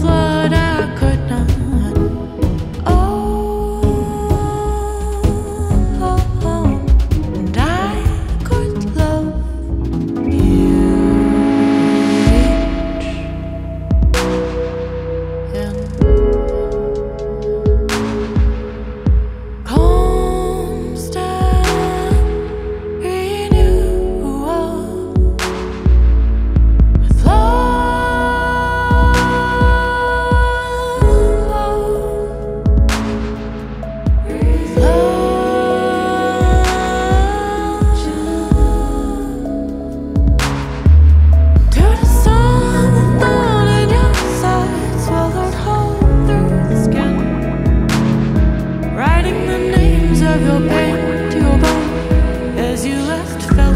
flood I as you